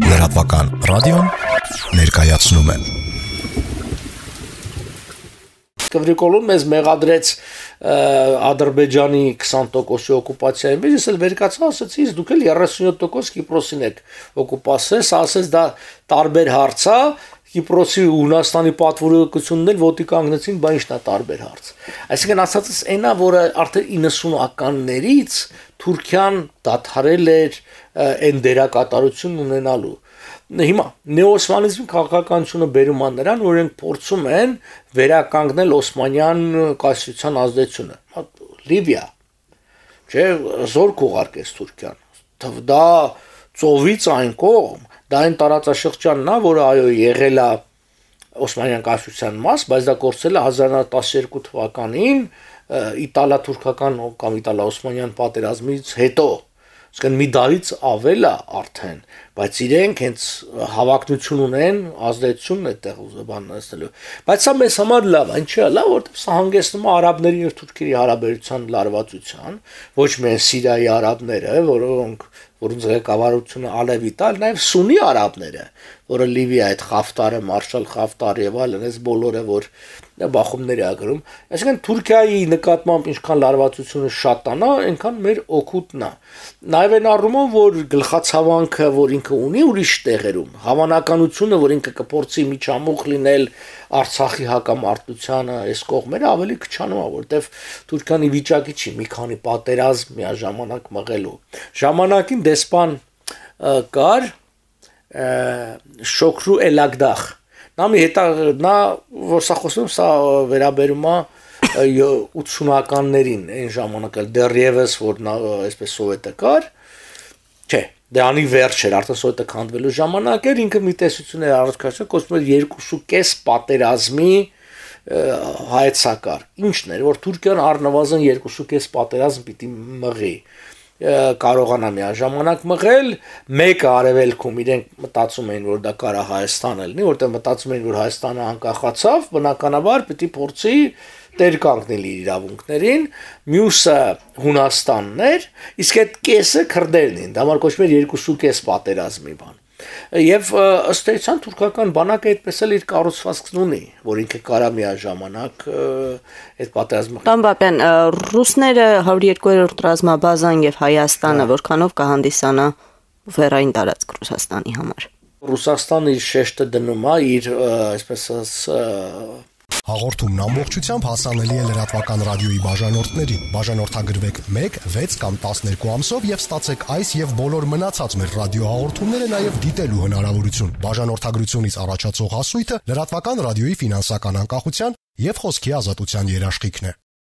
Լրատվական ռադիոն ներկայացնում է Կվրիկոլուն մեզ մեղադրեց Ադրբեջանի 20%-ի օկուպացիային, ես էլ վերկացա ասացի, դուք էլ 37% Կիպրոսին եք օկուպացրել, սա ասես դա տարբեր հարց է, Կիպրոսի ու Հունաստանի պատվիրակությունն էլ ոտի կանգնեցին, բա ինչն է տարբեր հարց։ Այսինքն ասածս այնա, որը արդեն 90-ականներից Թուրքիան դադարել էր այն դերակատարություն ունենալու հիմա նեոսմանիզմի քաղաքականությունը բերում է նրան, որ են փորձում են վերականգնել Օսմանյան կայսրության ազդեցությունը։ Լիբիա։ Չէ, զոր կուղարկեց Թուրքիան։ Դա ծովից այն կողմ, դա այն տարածաշրջանն է, որը այո եղել է Օսմանյան կայսրության մաս, բայց դա կորցել է 1912 թվականին իտալա-թուրքական կամ իտալա-օսմանյան պատերազմից հետո Իսկն մի դարից ավել է արդեն, բայց իրենք հենց հավակնություն ունեն, ազդեցություն այդտեղ բաննացնելու։ Բայց սա մեզ համար լավ, այն չէ, լավ, որտեղ սա հանգեցնում է արաբների եւ թուրքերի հարաբերության լարվածության, ոչ միայն Սիրիայի արաբները, որոնք որոնց ղեկավարությունը Ալևիտ է, նաև Սունի արաբները, որը Լիվիա այդ Խաֆտարը, Մարշալ Խաֆտարը եւ այլն, այս բոլորը որ բախումների ա գրում։ Այսինքն Թուրքիայի նկատմամբ ինչքան լարվածությունը շատանա, այնքան մեր օգուտն է։ Նաև այն առումով, որ գլխացավանքը, որ ինքը ունի ուրիշ տեղերում, հավանականությունը, որ ինքը կփորձի միջամուխ լինել Արցախի հակամարտությանը, այս կողմերը ավելի քչանում է, որտեվ Թուրքիանի վիճակի չի մի քանի պատերազմ միաժամանակ մղելու։ Ժամանակին դեսպան կար Շոքրու Էլագդախ Նա մի հետա նա որ սա խոսում սա վերաբերում է 80-ականներին այն ժամանակ էլ դեռևս որ նա այսպես սովետը կար չէ դրանի վերջ էր արդեն սովետը քանդվելու ժամանակ էր ինքը մի տեսություն էր առաջացնում կոչվում էր 2.5 պատերազմի հայեցակար ինչն էր որ Թուրքիան առնվազն 2.5 պատերազմ պիտի մղի կարողանա միաժամանակ մղել, մեկը արևելքում իրենք մտածում էին, որ դա կարա Հայաստանը լինի, որտեղ մտածում էին, որ Հայաստանը անկախացավ, բնականաբար պիտի փորձի տեր կանգնել իր իրավունքներին, մյուսը Հունաստանն էր, իսկ այդ կեսը քրդերն էին, դա համար կոչվում էր 2.5 պատերազմի բան եւ ըստ էության թուրքական բանակը այդպես էլ իր կառուցվածքն ունի, որ ինքը կարա միաժամանակ այդ պատերազմը։ Տամբապյան ռուսները 102-րդ ռազմաբազան եւ Հայաստանը հա։ որքանով կհանդիսանա վերային տարածք Ռուսաստանի համար։ Ռուսաստանը իր շեշտը դնում է իր այսպես ասած Հաղորդումն ամբողջությամբ հասանելի է լրատվական ռադիոյի բաժանորդներին։ Բաժանորդագրվեք 1, 6 կամ 12 ամսով եւ ստացեք այս եւ բոլոր մնացած մեր ռադիոհաղորդումները նաեւ դիտելու հնարավորություն։ Բաժանորդագրությունից առաջացող հասույթը լրատվական ռադիոյի ֆինանսական անկախության եւ խոսքի ազատության երաշխիքն է։